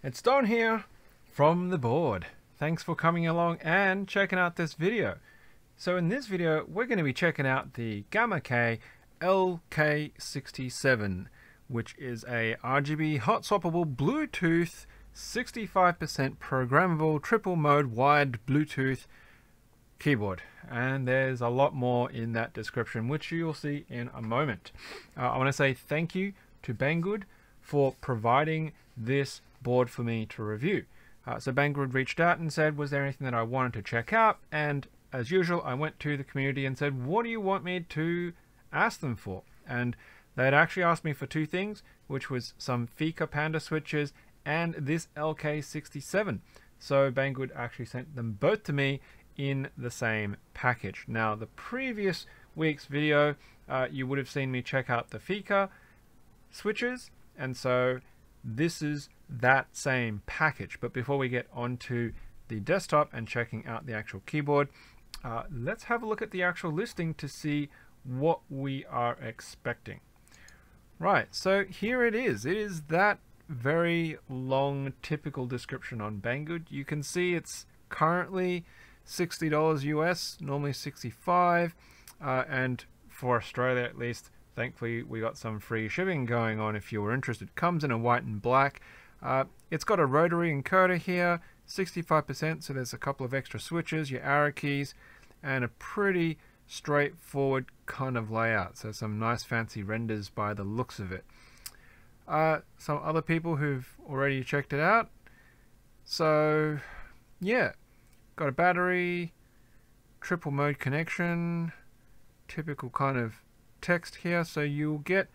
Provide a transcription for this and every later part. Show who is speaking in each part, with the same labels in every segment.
Speaker 1: It's Don here from the board. Thanks for coming along and checking out this video. So in this video, we're going to be checking out the GammaKay LK67, which is a RGB hot swappable Bluetooth 65% programmable triple mode wired Bluetooth keyboard and there's a lot more in that description which you'll see in a moment. Uh, I want to say thank you to Banggood for providing this board for me to review. Uh, so Banggood reached out and said was there anything that I wanted to check out and as usual I went to the community and said what do you want me to ask them for and they had actually asked me for two things which was some Feker Panda switches and this LK67 so Banggood actually sent them both to me in the same package. Now, the previous week's video, uh, you would have seen me check out the Feker switches, and so this is that same package. But before we get onto the desktop and checking out the actual keyboard, uh, let's have a look at the actual listing to see what we are expecting. Right, so here it is. It is that very long typical description on Banggood. You can see it's currently $60 US, normally 65 uh, and for Australia at least, thankfully we got some free shipping going on if you were interested. Comes in a white and black. Uh, it's got a rotary encoder here, 65%, so there's a couple of extra switches, your arrow keys, and a pretty straightforward kind of layout. So some nice fancy renders by the looks of it. Uh, some other people who've already checked it out. So, yeah, Got a battery, triple mode connection, typical kind of text here. So you'll get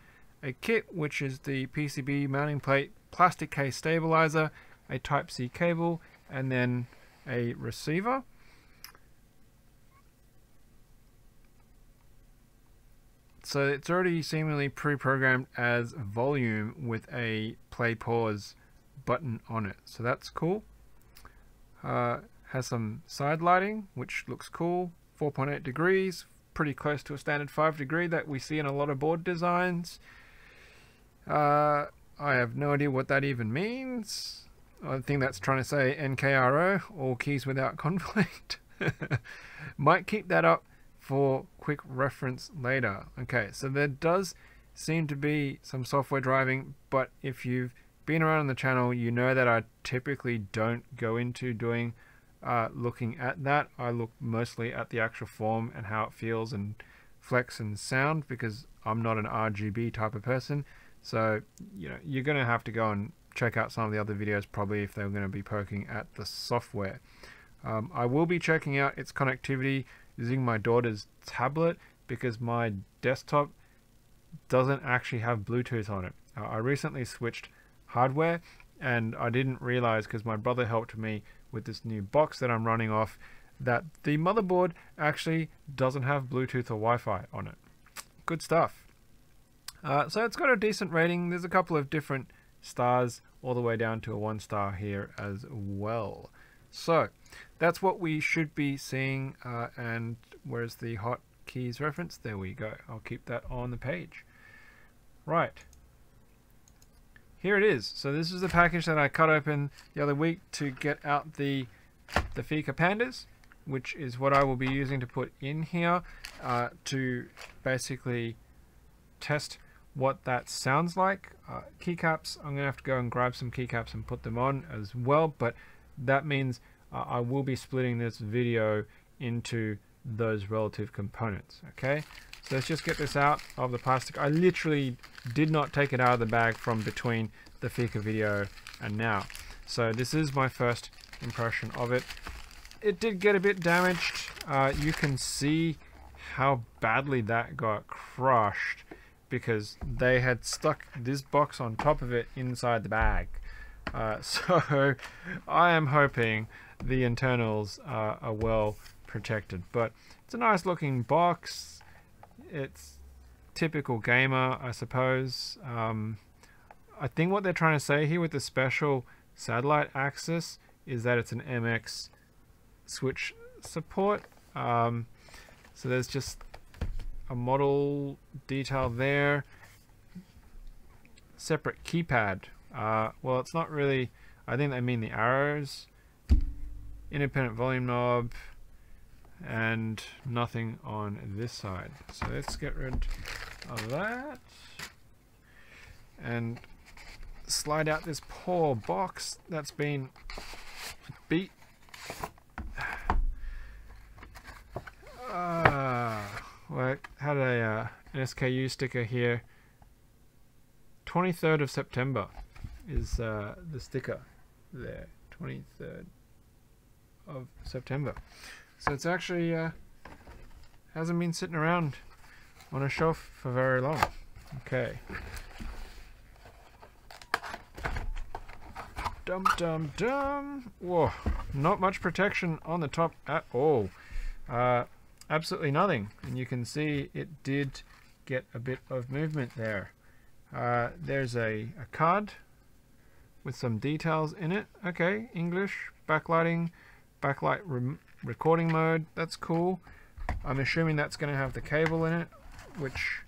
Speaker 1: a kit, which is the PCB mounting plate, plastic case stabilizer, a Type-C cable, and then a receiver. So it's already seemingly pre-programmed as volume with a play pause button on it. So that's cool. Uh, has some side lighting, which looks cool. 4.8 degrees, pretty close to a standard 5 degree that we see in a lot of board designs. Uh, have no idea what that even means. I think that's trying to say NKRO, all keys without conflict. Might keep that up for quick reference later. Okay, so there does seem to be some software driving, but if you've been around on the channel, you know that I typically don't go into doing uh, looking at that. I look mostly at the actual form and how it feels and flex and sound because I'm not an RGB type of person. So, you know, you're going to have to go and check out some of the other videos probably if they're going to be poking at the software. Um, I will be checking out its connectivity using my daughter's tablet because my desktop doesn't actually have Bluetooth on it. Uh, I recently switched hardware and I didn't realize because my brother helped me with this new box that I'm running off that the motherboard actually doesn't have Bluetooth or Wi-Fi on it. Good stuff. Uh, so it's got a decent rating. There's a couple of different stars all the way down to a one star here as well. So that's what we should be seeing. Uh, and where's the hotkeys reference? There we go. I'll keep that on the page. Right here it is. So this is the package that I cut open the other week to get out the the Feker Pandas, which is what I will be using to put in here uh, to basically test what that sounds like. Uh, keycaps, I'm going to have to go and grab some keycaps and put them on as well, but that means uh, I will be splitting this video into those relative components, okay? So let's just get this out of the plastic. I literally did not take it out of the bag from between the Feker video and now. So this is my first impression of it. It did get a bit damaged. Uh, you can see how badly that got crushed because they had stuck this box on top of it inside the bag. Uh, so I am hoping the internals uh, are well protected. But it's a nice looking box it's typical gamer, I suppose. Um, I think what they're trying to say here with the special satellite access is that it's an MX switch support. Um, so there's just a model detail there. Separate keypad. Uh, well, it's not really I think they mean the arrows. Independent volume knob and nothing on this side. So let's get rid of that and slide out this poor box that's been beat. Uh, I had a uh, an SKU sticker here. 23rd of September is uh, the sticker there. 23rd of September. So it's actually uh, hasn't been sitting around on a shelf for very long. Okay. Dum dum dum. Whoa, not much protection on the top at all. Uh, absolutely nothing. And you can see it did get a bit of movement there. Uh, there's a, a card with some details in it. Okay, English, backlighting, backlight re recording mode. That's cool. I'm assuming that's going to have the cable in it, which,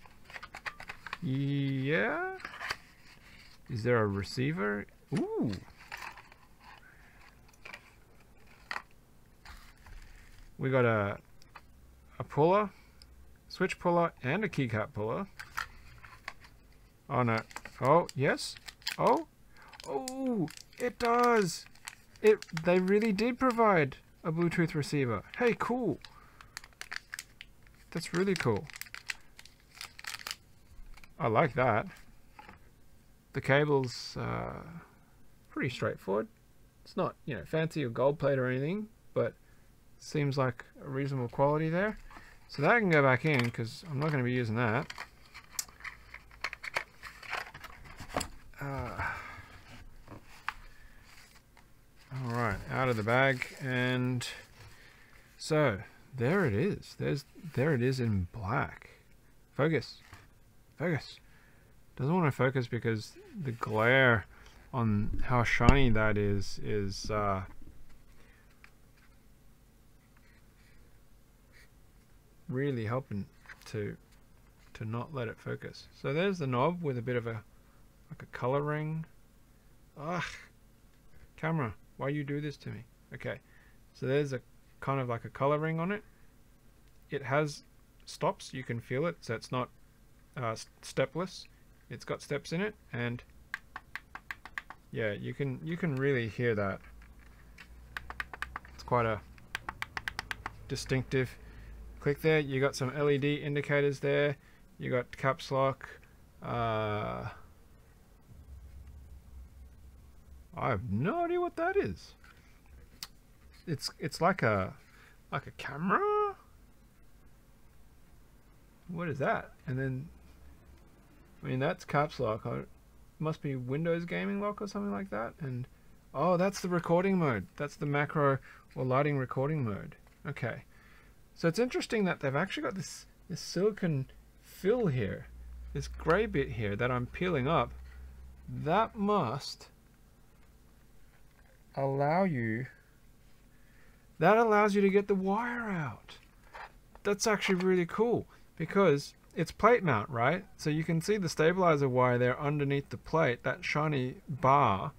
Speaker 1: yeah. Is there a receiver? Ooh. We got a a puller, switch puller, and a keycap puller. Oh no. Oh, yes. Oh. Oh, it does. It they really did provide a Bluetooth receiver. Hey, cool. That's really cool. I like that. The cable's uh, pretty straightforward. It's not, you know, fancy or gold plate or anything, but seems like a reasonable quality there. So that can go back in because I'm not going to be using that. Uh, Alright, out of the bag and so there it is. There's there it is in black. Focus. Focus. Doesn't want to focus because the glare on how shiny that is is uh, really helping to to not let it focus. So there's the knob with a bit of a like a color ring. Ugh, camera, why you do this to me? Okay, so there's a kind of like a color ring on it. It has stops, you can feel it, so it's not uh, stepless. It's got steps in it, and yeah, you can you can really hear that. It's quite a distinctive click there. You got some LED indicators there. You got caps lock uh, I have no idea what that is. It's it's like a like a camera? What is that? And then I mean that's caps lock. It must be Windows gaming lock or something like that. And oh that's the recording mode. That's the macro or lighting recording mode. Okay so it's interesting that they've actually got this, this silicon fill here, this grey bit here that I'm peeling up. That must allow you, that allows you to get the wire out. That's actually really cool because it's plate mount, right? So you can see the stabilizer wire there underneath the plate, that shiny bar.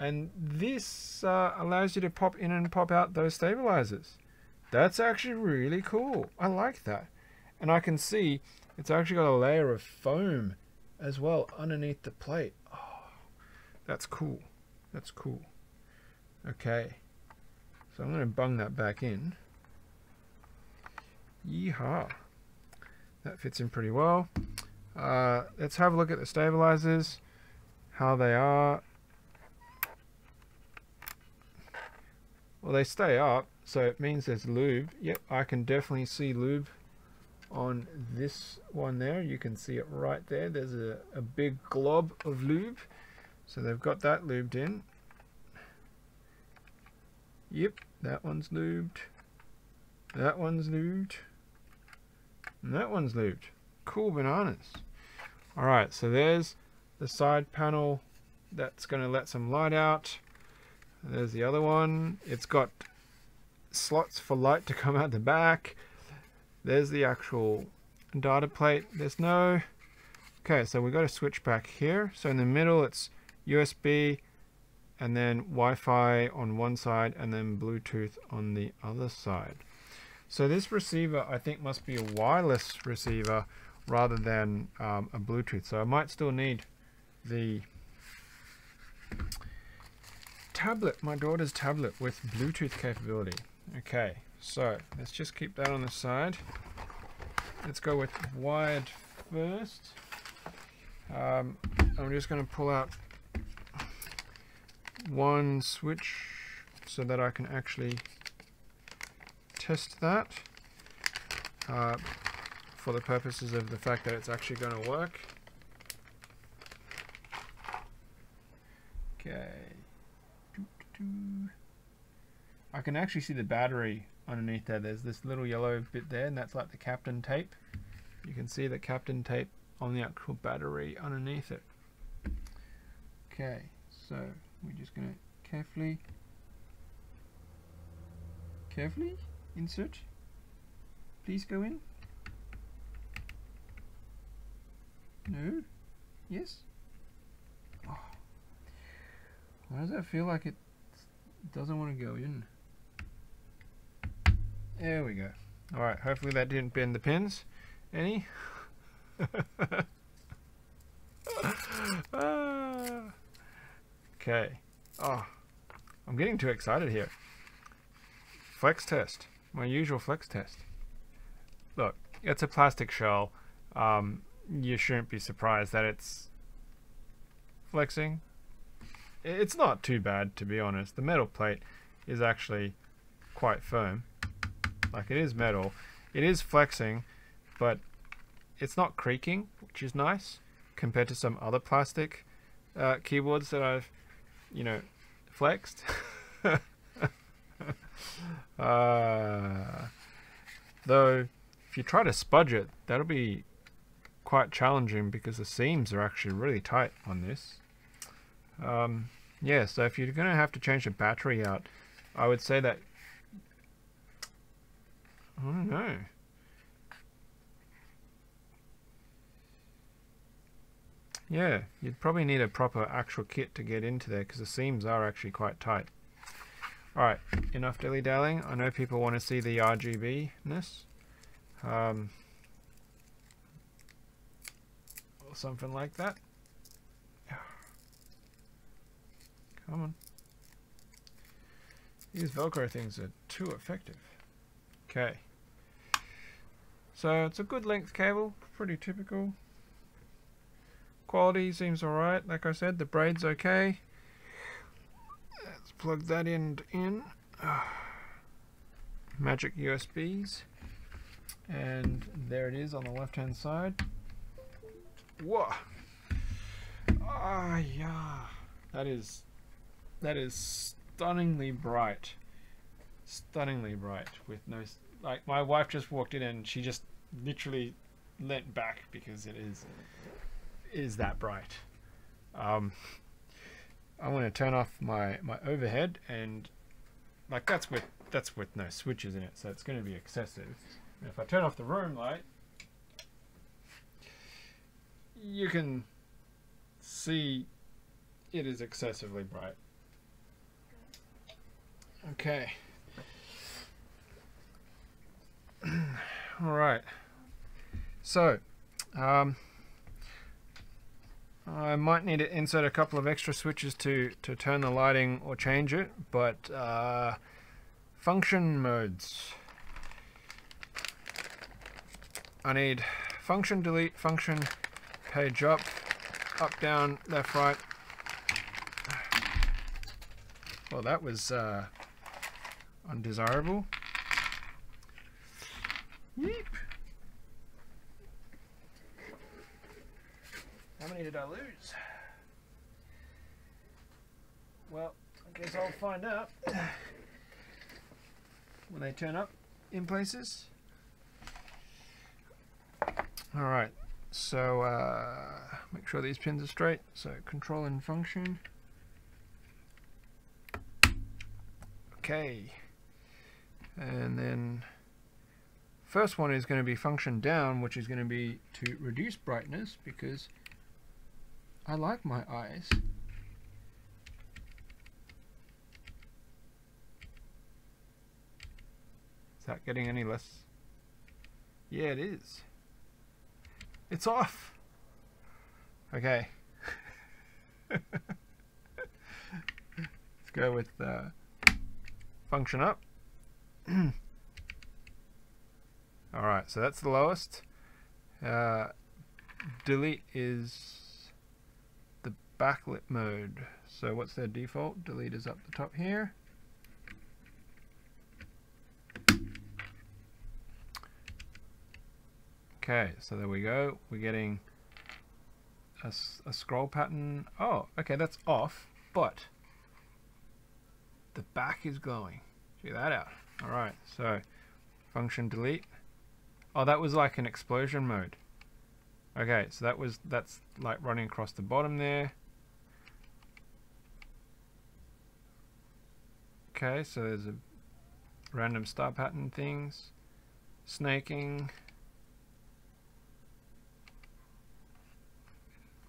Speaker 1: And this uh, allows you to pop in and pop out those stabilizers. That's actually really cool. I like that. And I can see it's actually got a layer of foam as well underneath the plate. Oh, that's cool. That's cool. Okay. So I'm going to bung that back in. Yeehaw. That fits in pretty well. Uh, let's have a look at the stabilizers, how they are. Well, they stay up, so it means there's lube. Yep, I can definitely see lube on this one there. You can see it right there. There's a, a big glob of lube. So they've got that lubed in. Yep, that one's lubed. That one's lubed. And that one's lubed. Cool bananas. Alright, so there's the side panel that's going to let some light out. There's the other one. It's got slots for light to come out the back. There's the actual data plate. There's no... Okay, so we've got a switch back here. So in the middle it's USB and then Wi-Fi on one side and then Bluetooth on the other side. So this receiver I think must be a wireless receiver rather than um, a Bluetooth. So I might still need the tablet, my daughter's tablet with Bluetooth capability. Okay, so let's just keep that on the side. Let's go with wired first. Um, I'm just going to pull out one switch so that I can actually test that uh, for the purposes of the fact that it's actually going to work. Okay. I can actually see the battery underneath there. There's this little yellow bit there, and that's like the Kapton tape. You can see the Kapton tape on the actual battery underneath it. Okay, so we're just going to carefully, carefully insert. Please go in. No? Yes? Oh. Why does that feel like it doesn't want to go in? There we go. Alright, hopefully that didn't bend the pins any. Okay. Oh, I'm getting too excited here. Flex test. My usual flex test. Look, it's a plastic shell. Um, you shouldn't be surprised that it's flexing. It's not too bad, to be honest. The metal plate is actually quite firm. Like, it is metal. It is flexing, but it's not creaking, which is nice, compared to some other plastic uh, keyboards that I've, you know, flexed. uh, though, if you try to spudge it, that'll be quite challenging because the seams are actually really tight on this. Um, yeah, so if you're going to have to change the battery out, I would say that... I don't know. Yeah, you'd probably need a proper actual kit to get into there because the seams are actually quite tight. Alright, enough dilly-dallying. I know people want to see the RGB-ness. Um, or something like that. Come on. These Velcro things are too effective. Okay. So it's a good length cable, pretty typical. Quality seems alright, like I said, the braid's okay. Let's plug that end in. Magic USBs. And there it is on the left hand side. Whoa! Ah, yeah. That is, that is stunningly bright. Stunningly bright with no, like my wife just walked in and she just literally leant back because it is, is that bright. Um, I want to turn off my, my overhead and like that's with, that's with no switches in it. So it's going to be excessive. And if I turn off the room light, you can see it is excessively bright. Okay. All right. So, um, I might need to insert a couple of extra switches to, to turn the lighting or change it, but uh, function modes. I need function delete, function page up, up, down, left, right. Well, that was uh, undesirable. Yeep. How many did I lose? Well, I guess I'll find out when they turn up in places. All right, so uh, make sure these pins are straight. So control and function. Okay, and then First one is going to be function down, which is going to be to reduce brightness because I like my eyes. Is that getting any less? Yeah, it is. It's off. Okay. Let's go with uh, function up. Alright, so that's the lowest. Uh, delete is the backlit mode. So what's their default? Delete is up the top here. Okay, so there we go. We're getting a, a scroll pattern. Oh, okay, that's off, but the back is glowing. Check that out. Alright, so function delete. Oh, that was like an explosion mode. Okay, so that was that's like running across the bottom there. Okay, so there's a random star pattern things, snaking.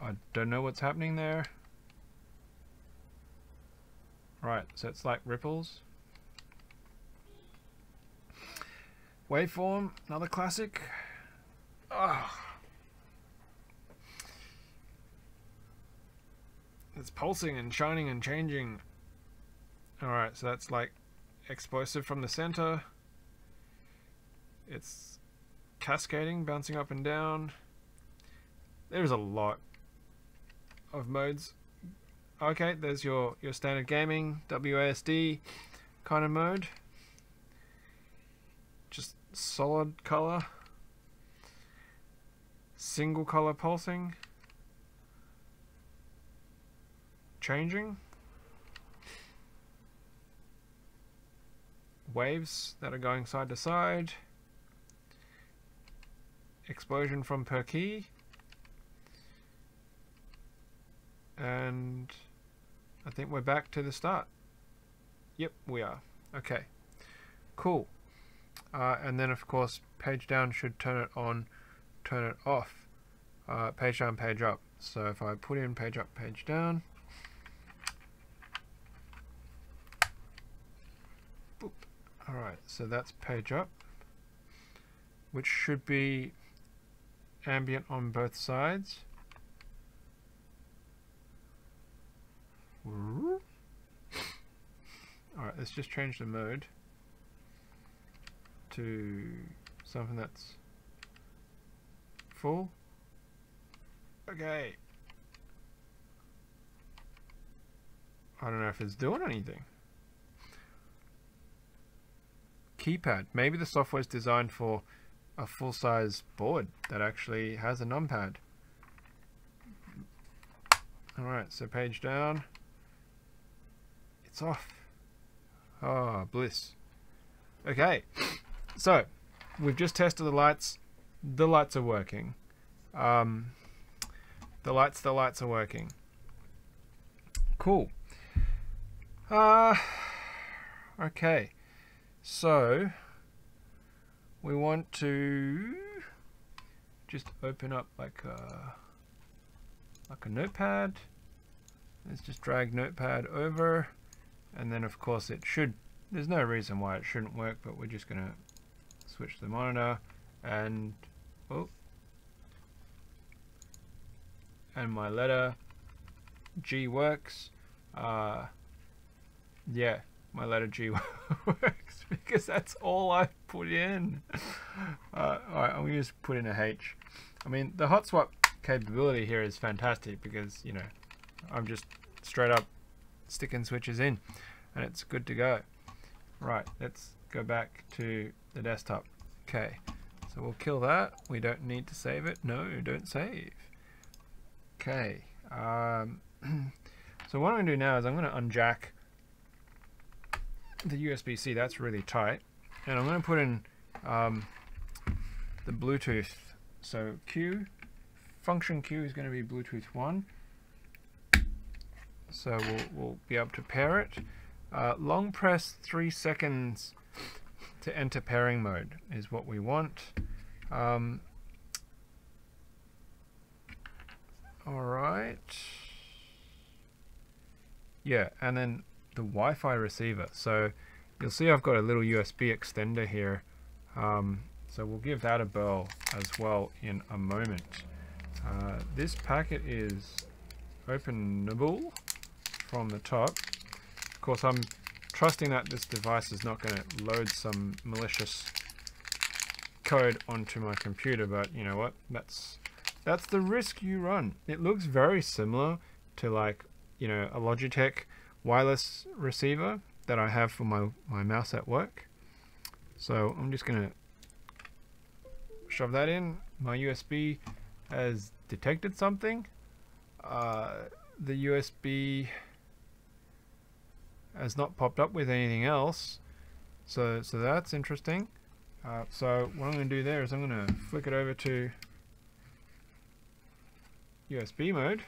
Speaker 1: I don't know what's happening there. Right, so it's like ripples. Waveform, another classic. It's pulsing and shining and changing. Alright, so that's like explosive from the center. It's cascading, bouncing up and down. There's a lot of modes. Okay, there's your, your standard gaming, WASD kind of mode. Solid color. Single color pulsing. Changing. Waves that are going side to side. Explosion from per key. And I think we're back to the start. Yep, we are. Okay, cool. Uh, and then of course page down should turn it on, turn it off. Uh, page down, page up. So if I put in page up, page down. Alright, so that's page up, which should be ambient on both sides. Alright, let's just change the mode to something that's full. Okay. I don't know if it's doing anything. Keypad. Maybe the software is designed for a full-size board that actually has a numpad. Alright, so page down. It's off. Oh, bliss. Okay, so we've just tested the lights. The lights are working. Um, the lights, the lights are working. Cool. Uh, okay, so we want to just open up like a like a notepad. Let's just drag notepad over and then of course it should there's no reason why it shouldn't work but we're just gonna switch the monitor and oh. And my letter G works. Uh, yeah my letter G works because that's all I put in. Uh, alright I'm gonna just put in a H. I mean the hot swap capability here is fantastic because you know I'm just straight up sticking switches in and it's good to go. Right, let's go back to the desktop. Okay, so we'll kill that. We don't need to save it. No, don't save. Okay, um, so what I'm going to do now is I'm going to unjack the USB-C. That's really tight. And I'm going to put in um, the Bluetooth. So Q, function Q is going to be Bluetooth 1 so we'll, we'll be able to pair it. Uh, long press three seconds to enter pairing mode is what we want. Um, Alright. Yeah, and then the Wi-Fi receiver. So you'll see I've got a little USB extender here. Um, so we'll give that a bell as well in a moment. Uh, this packet is openable from the top. Of course, I'm trusting that this device is not going to load some malicious code onto my computer, but you know what? That's that's the risk you run. It looks very similar to like, you know, a Logitech wireless receiver that I have for my, my mouse at work. So I'm just going to shove that in. My USB has detected something. Uh, the USB has not popped up with anything else. So, so that's interesting. Uh, so what I'm going to do there is I'm going to flick it over to USB mode.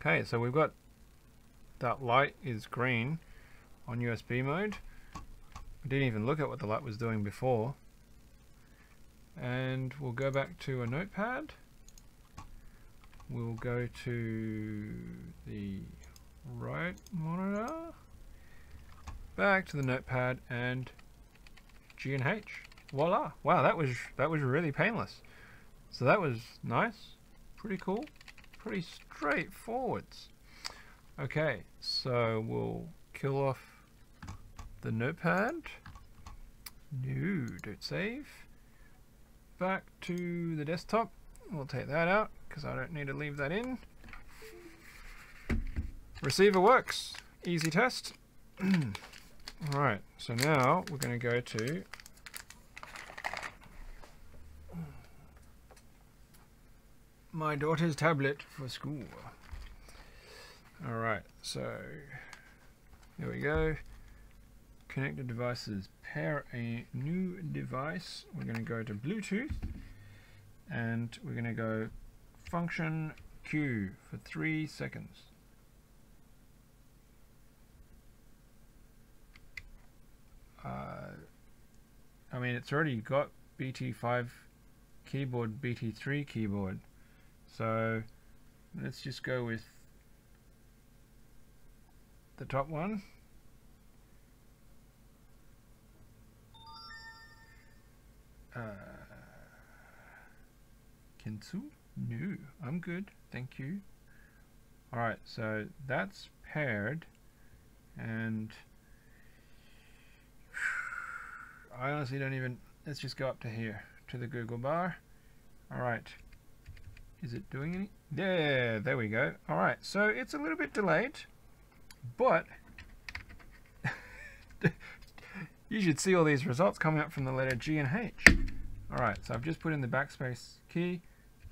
Speaker 1: Okay, so we've got that light is green on USB mode. I didn't even look at what the light was doing before. And we'll go back to a notepad. We'll go to the right monitor, back to the notepad and G and H. Voila! Wow, that was that was really painless. So that was nice, pretty cool, pretty straightforward. Okay, so we'll kill off the notepad. No, don't save. Back to the desktop. We'll take that out because I don't need to leave that in. Receiver works. Easy test. Alright, so now we're going to go to my daughter's tablet for school. Alright, so there we go. Connected devices. Pair a new device. We're going to go to Bluetooth and we're going to go function Q for three seconds. Uh, I mean, it's already got BT5 keyboard, BT3 keyboard. So let's just go with the top one. Uh, Kensu? No, I'm good, thank you. Alright, so that's paired, and I honestly don't even, let's just go up to here, to the Google bar. Alright, is it doing any? Yeah, there we go. Alright, so it's a little bit delayed, but you should see all these results coming up from the letter G and H. Alright, so I've just put in the backspace key,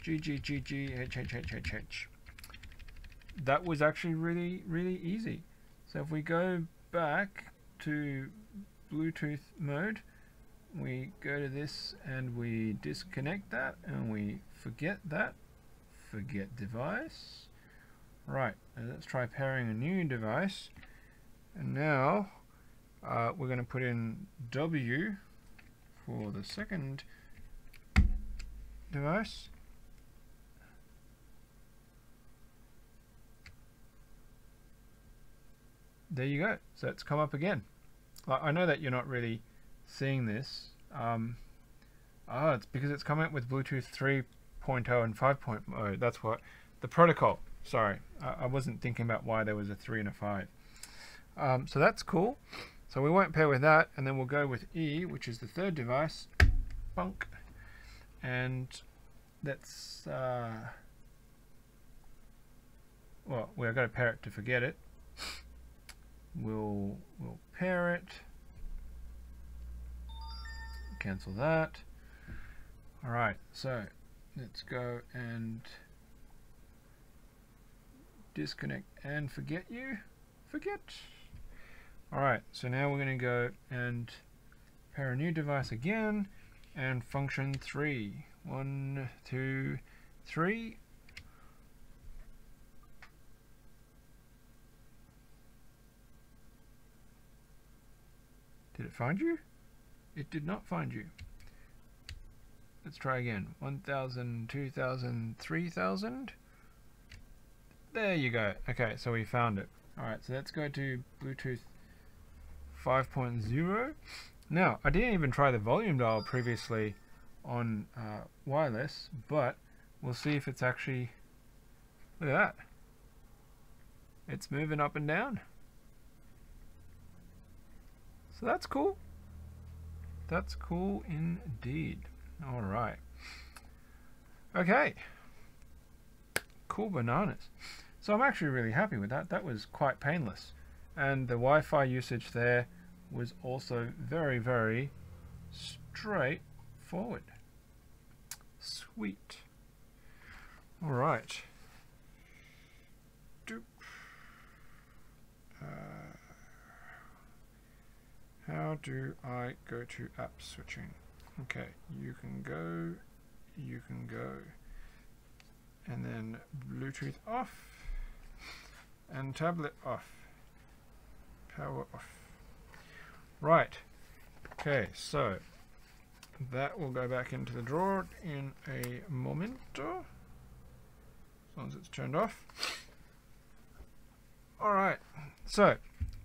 Speaker 1: G, G, G, G, H, H, H, H, H. That was actually really, really easy. So if we go back to Bluetooth mode, we go to this and we disconnect that and we forget that, forget device. Right, let's try pairing a new device. And now uh, we're going to put in W for the second device. There you go. So it's come up again. I know that you're not really seeing this. Um, oh, it's because it's coming up with Bluetooth 3.0 and 5.0. That's what the protocol. Sorry, I, I wasn't thinking about why there was a 3 and a 5. Um, so that's cool. So we won't pair with that, and then we'll go with E, which is the third device. Bunk. And let's, uh, well, we're going to pair it to forget it. We'll, we'll pair it. Cancel that. Alright, so let's go and disconnect and forget you. Forget. Alright, so now we're going to go and pair a new device again and function 3. 1, 2, 3. Did it find you? It did not find you. Let's try again. 1,000, 2,000, 3,000. There you go. Okay, so we found it. Alright, so let's go to Bluetooth 5.0. Now, I didn't even try the volume dial previously on uh, wireless, but we'll see if it's actually, look at that. It's moving up and down. So that's cool. That's cool indeed. All right. Okay. Cool bananas. So I'm actually really happy with that. That was quite painless. And the Wi-Fi usage there was also very, very straightforward. Sweet. All right. Doop. Uh, how do I go to app switching? Okay, you can go, you can go, and then Bluetooth off, and tablet off, power off. Right, okay, so that will go back into the drawer in a momento, as long as it's turned off. Alright, so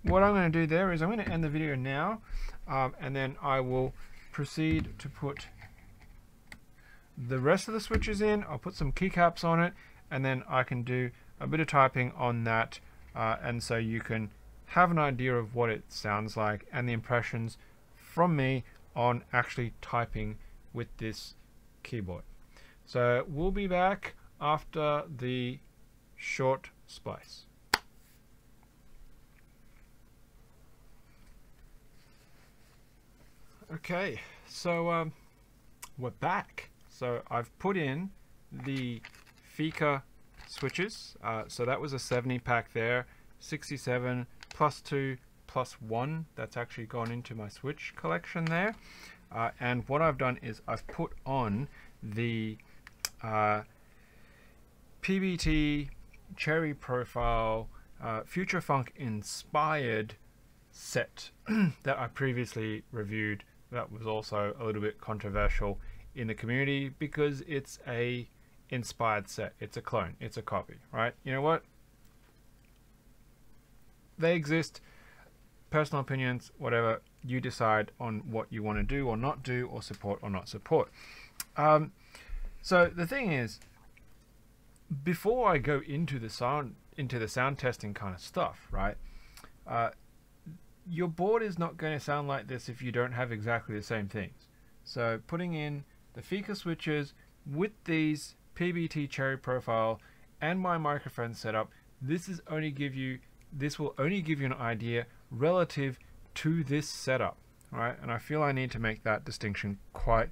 Speaker 1: what I'm going to do there is I'm going to end the video now, um, and then I will proceed to put the rest of the switches in. I'll put some keycaps on it and then I can do a bit of typing on that uh, and so you can have an idea of what it sounds like and the impressions from me on actually typing with this keyboard. So we'll be back after the short splice. Okay, so um, we're back. So I've put in the Feker switches. Uh, so that was a 70 pack there, 67 plus 2 plus 1. That's actually gone into my switch collection there. Uh, and what I've done is I've put on the uh, PBT Cherry Profile uh, Future Funk inspired set that I previously reviewed that was also a little bit controversial in the community because it's a inspired set. It's a clone. It's a copy, right? You know what? They exist. Personal opinions, whatever. You decide on what you want to do or not do, or support or not support. Um, so the thing is, before I go into the sound into the sound testing kind of stuff, right? Uh, your board is not going to sound like this if you don't have exactly the same things. So putting in the Feker switches with these PBT cherry profile and my microphone setup, this is only give you this will only give you an idea relative to this setup, right? And I feel I need to make that distinction quite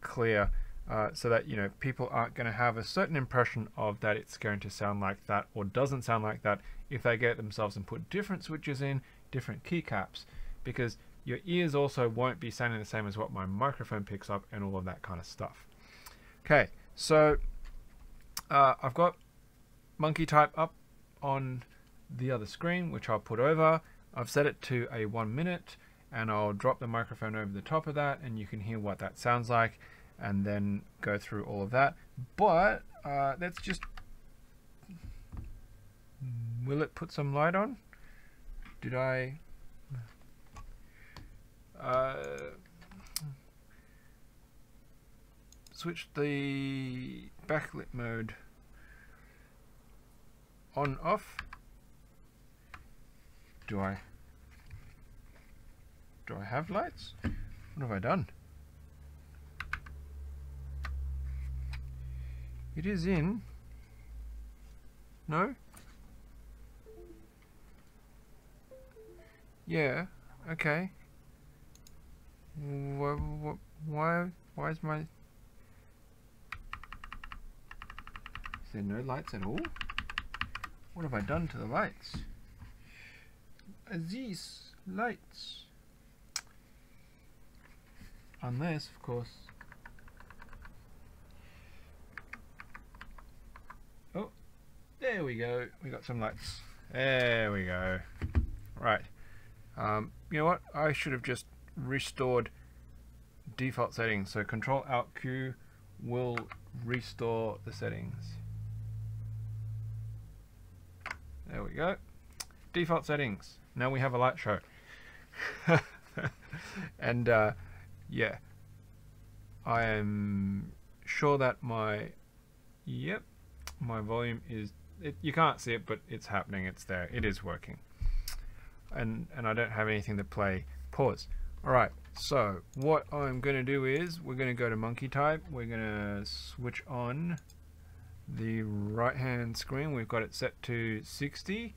Speaker 1: clear uh, so that you know people aren't going to have a certain impression of that it's going to sound like that or doesn't sound like that if they get themselves and put different switches in different keycaps because your ears also won't be sounding the same as what my microphone picks up and all of that kind of stuff. Okay, so uh, I've got Monkeytype up on the other screen, which I'll put over. I've set it to a one minute and I'll drop the microphone over the top of that and you can hear what that sounds like and then go through all of that. But uh, let's just, will it put some light on? Did I? Uh, switch the backlit mode on off. Do I do I have lights? What have I done? It is in. No Yeah, okay. Why, why, why is my... Is there no lights at all? What have I done to the lights? These lights. Unless, of course... Oh, there we go. We got some lights. There we go. Right. Um, you know what? I should have just restored default settings. So Control Alt Q will restore the settings. There we go. Default settings. Now we have a light show. and uh, yeah, I am sure that my yep my volume is it, you can't see it but it's happening it's there it is working and and I don't have anything to play. Pause. Alright so what I'm gonna do is we're gonna go to Monkeytype. We're gonna switch on the right hand screen. We've got it set to 60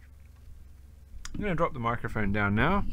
Speaker 1: I'm gonna drop the microphone down now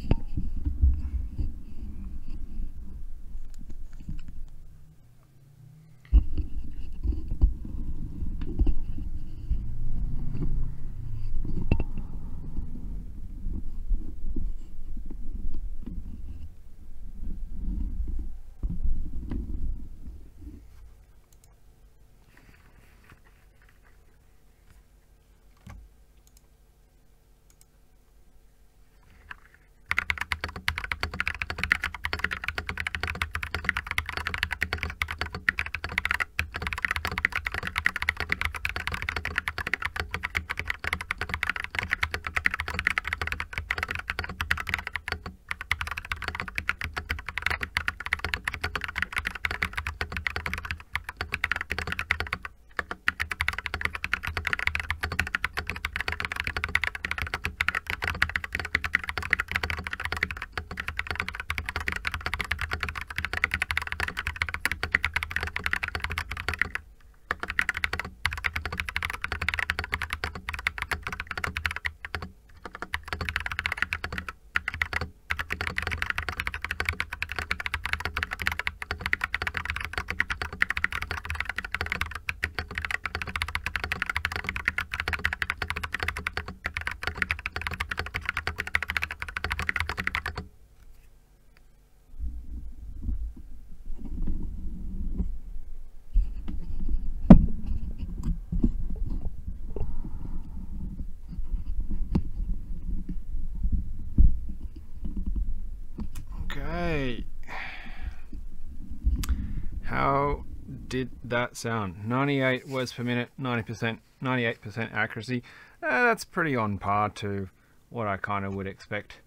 Speaker 1: did that sound? 98 words per minute, 90%, 98% accuracy. Uh, that's pretty on par to what I kind of would expect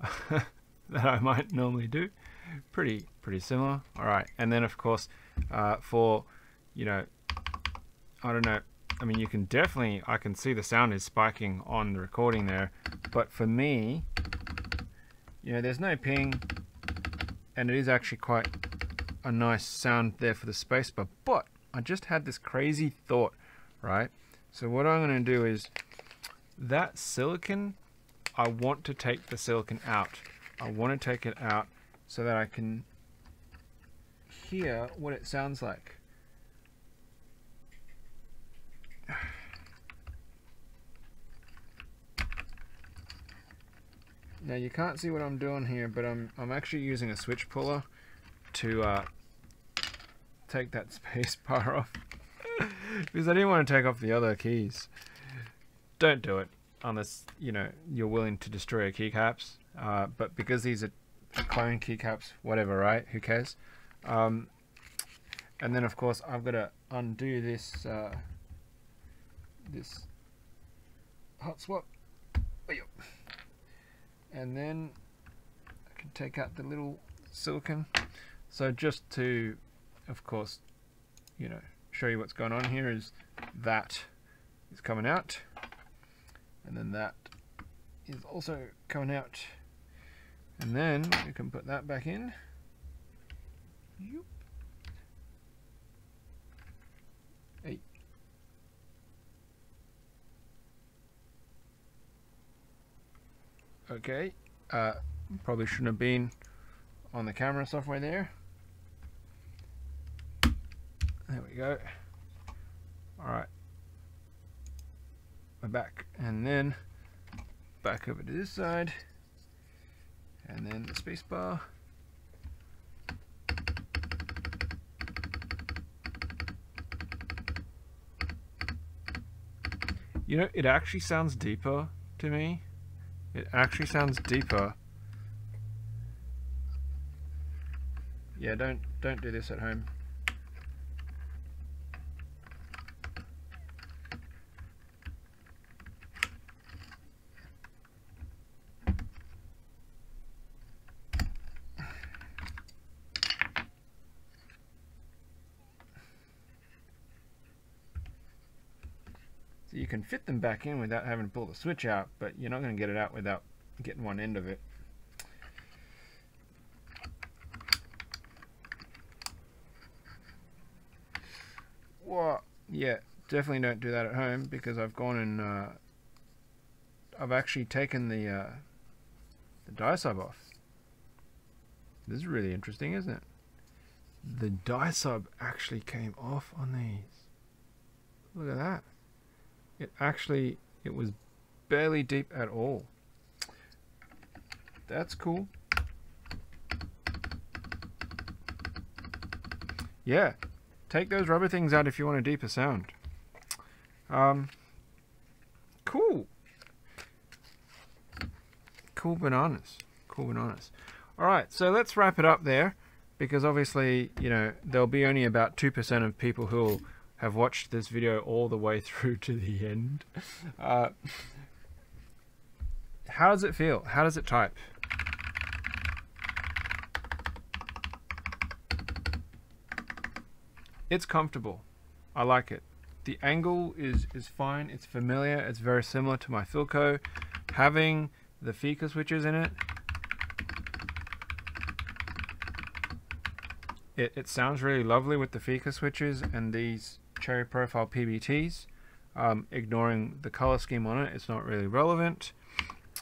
Speaker 1: that I might normally do. Pretty, pretty similar. All right, and then of course, uh, for you know, I don't know. I mean, you can definitely, I can see the sound is spiking on the recording there, but for me, you know, there's no ping, and it is actually quite a nice sound there for the spacebar. But I just had this crazy thought, right? So what I'm going to do is that silicon, I want to take the silicon out. I want to take it out so that I can hear what it sounds like. Now you can't see what I'm doing here, but I'm I'm actually using a switch puller to uh, take that space bar off because I didn't want to take off the other keys. Don't do it unless you know you're willing to destroy your keycaps. Uh, but because these are clone keycaps, whatever, right? Who cares? Um, and then of course I've got to undo this uh, this hot swap. And then I can take out the little silicon. So just to, of course, you know, show you what's going on here is that is coming out. And then that is also coming out. And then we can put that back in. Hey. okay. Uh, probably shouldn't have been on the camera software there there we go. Alright. We're back. And then back over to this side. And then the space bar. You know, it actually sounds deeper to me. It actually sounds deeper. Yeah, don't don't do this at home. So you can fit them back in without having to pull the switch out, but you're not going to get it out without getting one end of it. What? Yeah, definitely don't do that at home because I've gone and uh, I've actually taken the uh, the dye sub off. This is really interesting, isn't it? The dye sub actually came off on these. Look at that. It actually, it was barely deep at all. That's cool. Yeah, take those rubber things out if you want a deeper sound. Um, cool. Cool bananas. Cool bananas. Alright, so let's wrap it up there because obviously, you know, there'll be only about 2% of people who'll have watched this video all the way through to the end. Uh, how does it feel? How does it type? It's comfortable. I like it. The angle is, is fine. It's familiar. It's very similar to my Filco. Having the Feker switches in it, it, it sounds really lovely with the Feker switches and these Cherry Profile PBTs. Um, ignoring the color scheme on it, it's not really relevant.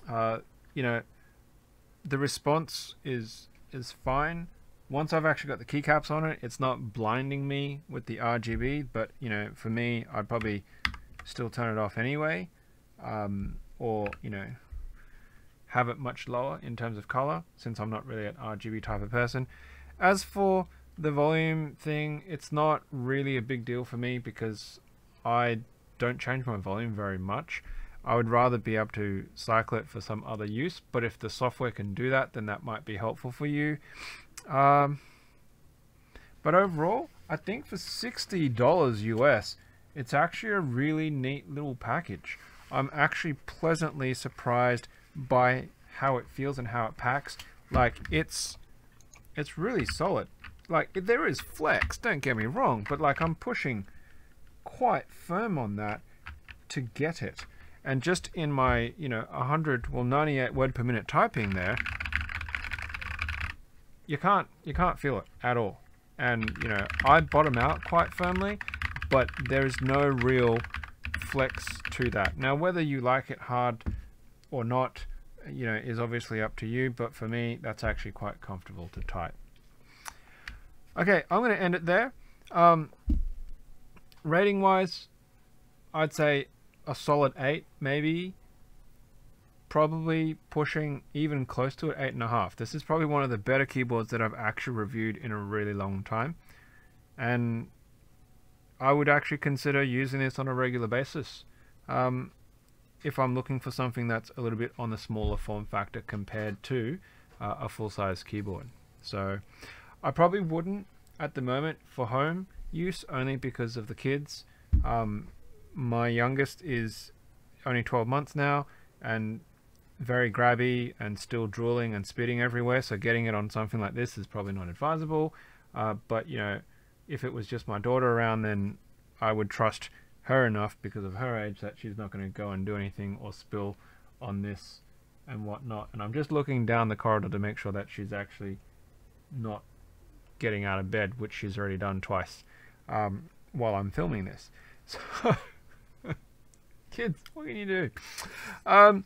Speaker 1: Uh, you know, the response is is fine once I've actually got the keycaps on it, it's not blinding me with the RGB, but you know, for me, I'd probably still turn it off anyway, um, or you know, have it much lower in terms of color, since I'm not really an RGB type of person. As for the volume thing, it's not really a big deal for me because I don't change my volume very much. I would rather be able to cycle it for some other use, but if the software can do that, then that might be helpful for you. Um, but overall, I think for $60 US, it's actually a really neat little package. I'm actually pleasantly surprised by how it feels and how it packs. Like, it's it's really solid. Like, there is flex, don't get me wrong, but like, I'm pushing quite firm on that to get it. And just in my, you know, 100, well, 98 word per minute typing there, you can't you can't feel it at all. And you know, I bottom out quite firmly, but there is no real flex to that. Now, whether you like it hard or not, you know, is obviously up to you. But for me, that's actually quite comfortable to type. Okay, I'm going to end it there. Um, rating wise, I'd say a solid eight, maybe probably pushing even close to an 8.5. This is probably one of the better keyboards that I've actually reviewed in a really long time. And I would actually consider using this on a regular basis um, if I'm looking for something that's a little bit on the smaller form factor compared to uh, a full-size keyboard. So I probably wouldn't at the moment for home use only because of the kids. Um, my youngest is only 12 months now and very grabby and still drooling and spitting everywhere. So getting it on something like this is probably not advisable. Uh, but you know, if it was just my daughter around, then I would trust her enough because of her age that she's not going to go and do anything or spill on this and whatnot. And I'm just looking down the corridor to make sure that she's actually not getting out of bed, which she's already done twice um, while I'm filming this. So, kids, what can you do? Um,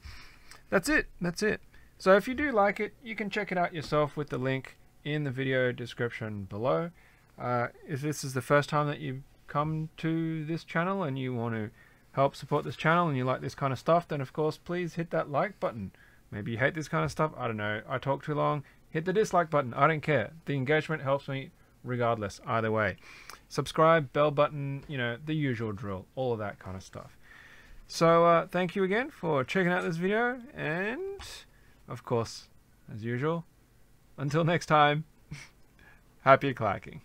Speaker 1: that's it. That's it. So if you do like it, you can check it out yourself with the link in the video description below. Uh, if this is the first time that you've come to this channel and you want to help support this channel and you like this kind of stuff, then of course please hit that like button. Maybe you hate this kind of stuff. I don't know. I talk too long. Hit the dislike button. I don't care. The engagement helps me regardless, either way. Subscribe, bell button, you know, the usual drill. All of that kind of stuff. So uh, thank you again for checking out this video and of course as usual until next time happy clacking